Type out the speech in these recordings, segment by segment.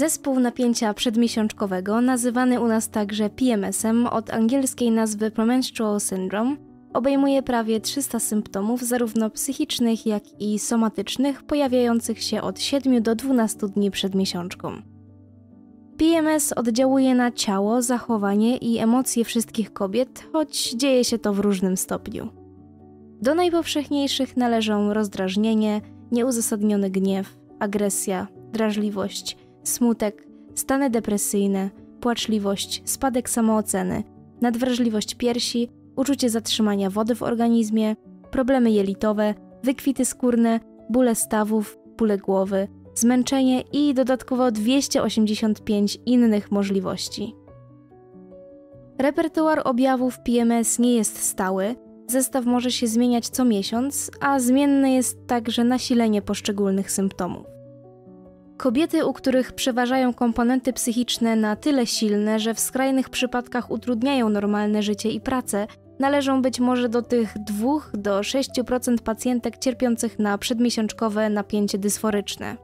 Zespół napięcia przedmiesiączkowego, nazywany u nas także PMS-em od angielskiej nazwy Premenstrual Syndrome, obejmuje prawie 300 symptomów zarówno psychicznych, jak i somatycznych, pojawiających się od 7 do 12 dni przed miesiączką. PMS oddziałuje na ciało, zachowanie i emocje wszystkich kobiet, choć dzieje się to w różnym stopniu. Do najpowszechniejszych należą rozdrażnienie, nieuzasadniony gniew, agresja, drażliwość, smutek, stany depresyjne, płaczliwość, spadek samooceny, nadwrażliwość piersi, uczucie zatrzymania wody w organizmie, problemy jelitowe, wykwity skórne, bóle stawów, bóle głowy, zmęczenie i dodatkowo 285 innych możliwości. Repertuar objawów PMS nie jest stały, zestaw może się zmieniać co miesiąc, a zmienne jest także nasilenie poszczególnych symptomów. Kobiety, u których przeważają komponenty psychiczne na tyle silne, że w skrajnych przypadkach utrudniają normalne życie i pracę, należą być może do tych 2 do 6% pacjentek cierpiących na przedmiesiączkowe napięcie dysforyczne.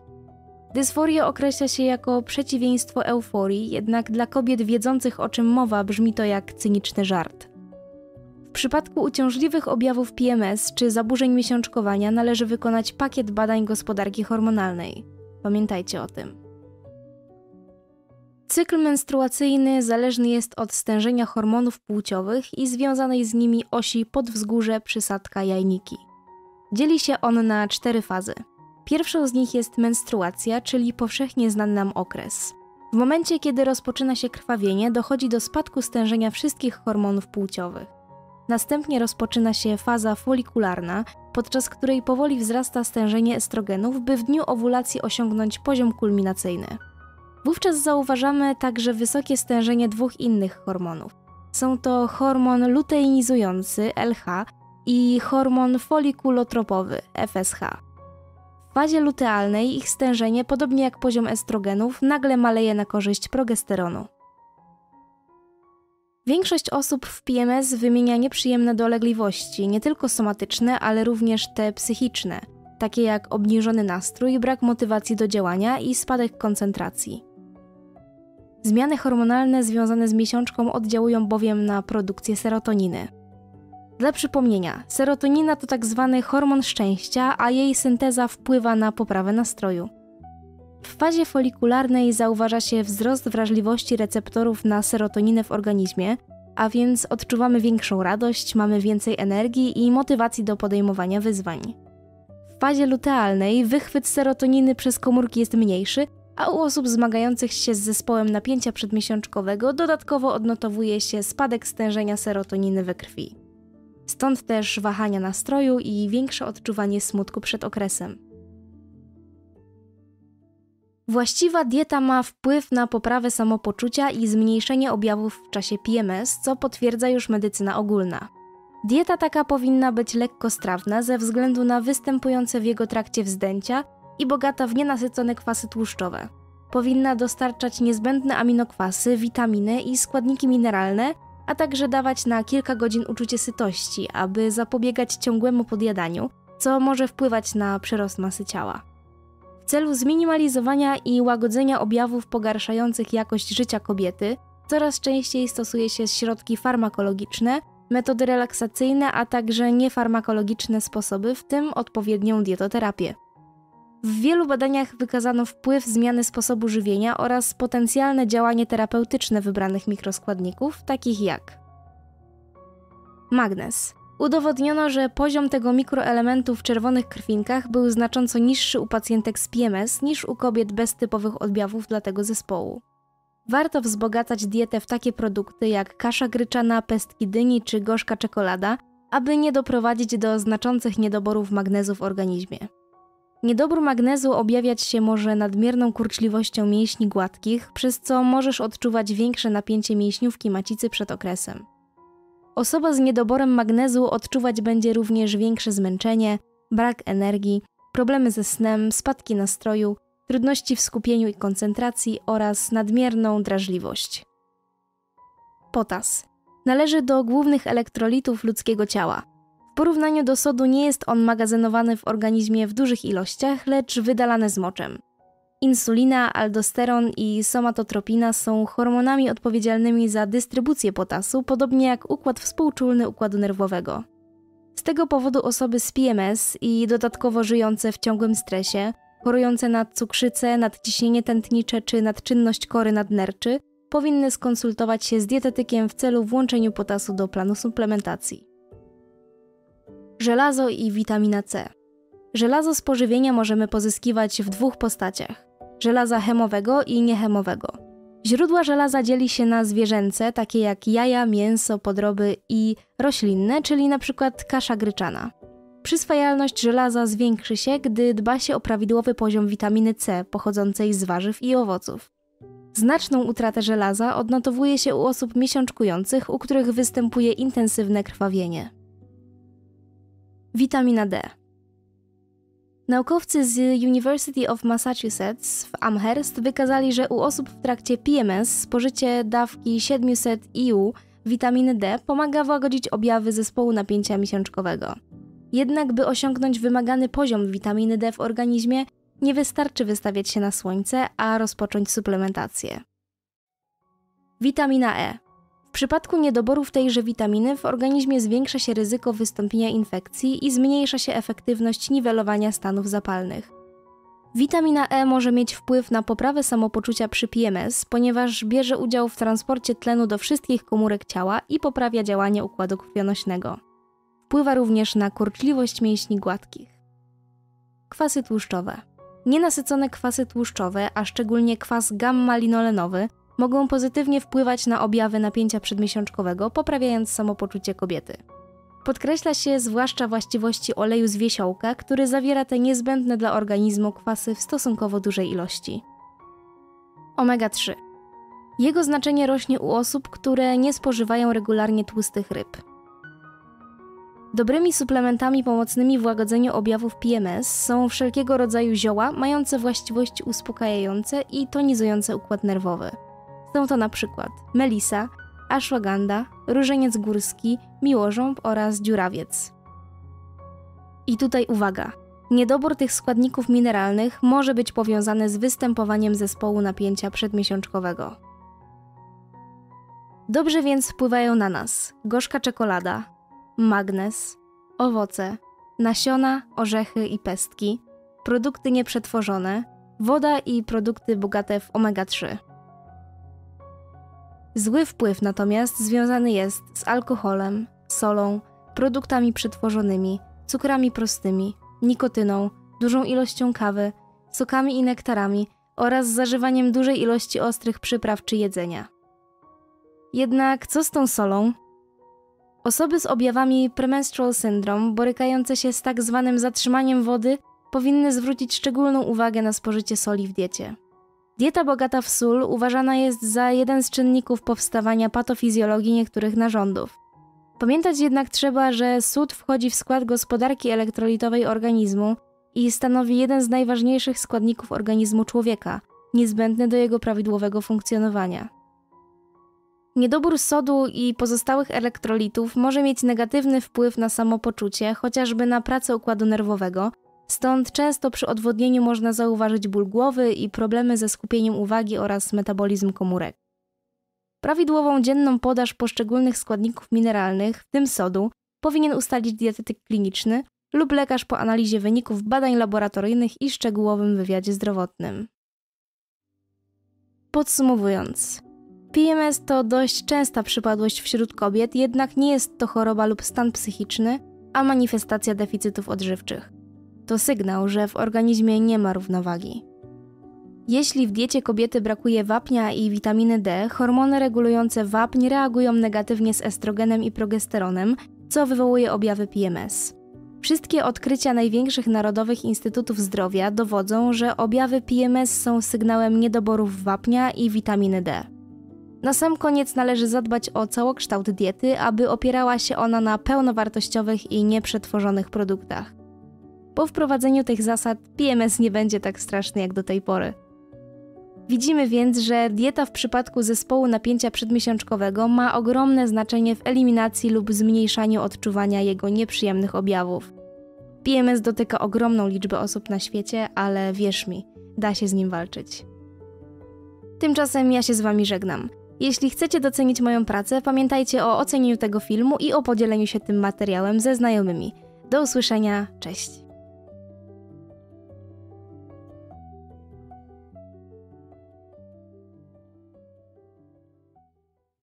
Dysforię określa się jako przeciwieństwo euforii, jednak dla kobiet wiedzących o czym mowa brzmi to jak cyniczny żart. W przypadku uciążliwych objawów PMS czy zaburzeń miesiączkowania należy wykonać pakiet badań gospodarki hormonalnej. Pamiętajcie o tym. Cykl menstruacyjny zależny jest od stężenia hormonów płciowych i związanej z nimi osi podwzgórze przysadka jajniki. Dzieli się on na cztery fazy. Pierwszą z nich jest menstruacja, czyli powszechnie znany nam okres. W momencie, kiedy rozpoczyna się krwawienie, dochodzi do spadku stężenia wszystkich hormonów płciowych. Następnie rozpoczyna się faza folikularna, podczas której powoli wzrasta stężenie estrogenów, by w dniu owulacji osiągnąć poziom kulminacyjny. Wówczas zauważamy także wysokie stężenie dwóch innych hormonów. Są to hormon luteinizujący LH i hormon folikulotropowy FSH. W fazie lutealnej ich stężenie, podobnie jak poziom estrogenów, nagle maleje na korzyść progesteronu. Większość osób w PMS wymienia nieprzyjemne dolegliwości, nie tylko somatyczne, ale również te psychiczne, takie jak obniżony nastrój, brak motywacji do działania i spadek koncentracji. Zmiany hormonalne związane z miesiączką oddziałują bowiem na produkcję serotoniny. Dla przypomnienia, serotonina to tak zwany hormon szczęścia, a jej synteza wpływa na poprawę nastroju. W fazie folikularnej zauważa się wzrost wrażliwości receptorów na serotoninę w organizmie, a więc odczuwamy większą radość, mamy więcej energii i motywacji do podejmowania wyzwań. W fazie lutealnej wychwyt serotoniny przez komórki jest mniejszy, a u osób zmagających się z zespołem napięcia przedmiesiączkowego dodatkowo odnotowuje się spadek stężenia serotoniny we krwi. Stąd też wahania nastroju i większe odczuwanie smutku przed okresem. Właściwa dieta ma wpływ na poprawę samopoczucia i zmniejszenie objawów w czasie PMS, co potwierdza już medycyna ogólna. Dieta taka powinna być lekkostrawna ze względu na występujące w jego trakcie wzdęcia i bogata w nienasycone kwasy tłuszczowe. Powinna dostarczać niezbędne aminokwasy, witaminy i składniki mineralne, a także dawać na kilka godzin uczucie sytości, aby zapobiegać ciągłemu podjadaniu, co może wpływać na przyrost masy ciała. Celu zminimalizowania i łagodzenia objawów pogarszających jakość życia kobiety, coraz częściej stosuje się środki farmakologiczne, metody relaksacyjne, a także niefarmakologiczne sposoby, w tym odpowiednią dietoterapię. W wielu badaniach wykazano wpływ zmiany sposobu żywienia oraz potencjalne działanie terapeutyczne wybranych mikroskładników, takich jak magnez. Udowodniono, że poziom tego mikroelementu w czerwonych krwinkach był znacząco niższy u pacjentek z PMS niż u kobiet bez typowych objawów dla tego zespołu. Warto wzbogacać dietę w takie produkty jak kasza gryczana, pestki dyni czy gorzka czekolada, aby nie doprowadzić do znaczących niedoborów magnezu w organizmie. Niedobór magnezu objawiać się może nadmierną kurczliwością mięśni gładkich, przez co możesz odczuwać większe napięcie mięśniówki macicy przed okresem. Osoba z niedoborem magnezu odczuwać będzie również większe zmęczenie, brak energii, problemy ze snem, spadki nastroju, trudności w skupieniu i koncentracji oraz nadmierną drażliwość. Potas należy do głównych elektrolitów ludzkiego ciała porównaniu do sodu nie jest on magazynowany w organizmie w dużych ilościach, lecz wydalany z moczem. Insulina, aldosteron i somatotropina są hormonami odpowiedzialnymi za dystrybucję potasu, podobnie jak układ współczulny układu nerwowego. Z tego powodu osoby z PMS i dodatkowo żyjące w ciągłym stresie, chorujące na cukrzycę, nadciśnienie tętnicze czy nadczynność kory nadnerczy powinny skonsultować się z dietetykiem w celu włączenia potasu do planu suplementacji. Żelazo i witamina C. Żelazo z pożywienia możemy pozyskiwać w dwóch postaciach: żelaza chemowego i niechemowego. Źródła żelaza dzieli się na zwierzęce, takie jak jaja, mięso, podroby i roślinne, czyli np. kasza gryczana. Przyswajalność żelaza zwiększy się, gdy dba się o prawidłowy poziom witaminy C pochodzącej z warzyw i owoców. Znaczną utratę żelaza odnotowuje się u osób miesiączkujących, u których występuje intensywne krwawienie. Witamina D. Naukowcy z University of Massachusetts w Amherst wykazali, że u osób w trakcie PMS spożycie dawki 700 IU witaminy D pomaga łagodzić objawy zespołu napięcia miesiączkowego. Jednak, by osiągnąć wymagany poziom witaminy D w organizmie, nie wystarczy wystawiać się na słońce, a rozpocząć suplementację. Witamina E. Przypadku niedoborów tejże witaminy w organizmie zwiększa się ryzyko wystąpienia infekcji i zmniejsza się efektywność niwelowania stanów zapalnych. Witamina E może mieć wpływ na poprawę samopoczucia przy PMS, ponieważ bierze udział w transporcie tlenu do wszystkich komórek ciała i poprawia działanie układu krwionośnego. Wpływa również na kurczliwość mięśni gładkich. Kwasy tłuszczowe. Nienasycone kwasy tłuszczowe, a szczególnie kwas gamma-linolenowy, mogą pozytywnie wpływać na objawy napięcia przedmiesiączkowego, poprawiając samopoczucie kobiety. Podkreśla się zwłaszcza właściwości oleju z wiesiołka, który zawiera te niezbędne dla organizmu kwasy w stosunkowo dużej ilości. Omega-3. Jego znaczenie rośnie u osób, które nie spożywają regularnie tłustych ryb. Dobrymi suplementami pomocnymi w łagodzeniu objawów PMS są wszelkiego rodzaju zioła mające właściwości uspokajające i tonizujące układ nerwowy. Są to na przykład melisa, ashwagandha, różeniec górski, miłożąb oraz dziurawiec. I tutaj uwaga. Niedobór tych składników mineralnych może być powiązany z występowaniem zespołu napięcia przedmiesiączkowego. Dobrze więc wpływają na nas gorzka czekolada, magnez, owoce, nasiona, orzechy i pestki, produkty nieprzetworzone, woda i produkty bogate w omega-3. Zły wpływ natomiast związany jest z alkoholem, solą, produktami przetworzonymi, cukrami prostymi, nikotyną, dużą ilością kawy, sokami i nektarami oraz zażywaniem dużej ilości ostrych przypraw czy jedzenia. Jednak co z tą solą? Osoby z objawami premenstrual syndrome, borykające się z tak zwanym zatrzymaniem wody, powinny zwrócić szczególną uwagę na spożycie soli w diecie. Dieta bogata w sól uważana jest za jeden z czynników powstawania patofizjologii niektórych narządów. Pamiętać jednak trzeba, że sód wchodzi w skład gospodarki elektrolitowej organizmu i stanowi jeden z najważniejszych składników organizmu człowieka, niezbędny do jego prawidłowego funkcjonowania. Niedobór sodu i pozostałych elektrolitów może mieć negatywny wpływ na samopoczucie, chociażby na pracę układu nerwowego, stąd często przy odwodnieniu można zauważyć ból głowy i problemy ze skupieniem uwagi oraz metabolizm komórek. Prawidłową dzienną podaż poszczególnych składników mineralnych, w tym sodu, powinien ustalić dietetyk kliniczny lub lekarz po analizie wyników badań laboratoryjnych i szczegółowym wywiadzie zdrowotnym. Podsumowując, PMS to dość częsta przypadłość wśród kobiet, jednak nie jest to choroba lub stan psychiczny, a manifestacja deficytów odżywczych. To sygnał, że w organizmie nie ma równowagi. Jeśli w diecie kobiety brakuje wapnia i witaminy D, hormony regulujące wapń reagują negatywnie z estrogenem i progesteronem, co wywołuje objawy PMS. Wszystkie odkrycia największych narodowych instytutów zdrowia dowodzą, że objawy PMS są sygnałem niedoborów wapnia i witaminy D. Na sam koniec należy zadbać o całokształt diety, aby opierała się ona na pełnowartościowych i nieprzetworzonych produktach. Po wprowadzeniu tych zasad PMS nie będzie tak straszny jak do tej pory. Widzimy więc, że dieta w przypadku zespołu napięcia przedmiesiączkowego ma ogromne znaczenie w eliminacji lub zmniejszaniu odczuwania jego nieprzyjemnych objawów. PMS dotyka ogromną liczbę osób na świecie, ale wierz mi, da się z nim walczyć. Tymczasem ja się z Wami żegnam. Jeśli chcecie docenić moją pracę, pamiętajcie o ocenieniu tego filmu i o podzieleniu się tym materiałem ze znajomymi. Do usłyszenia, cześć.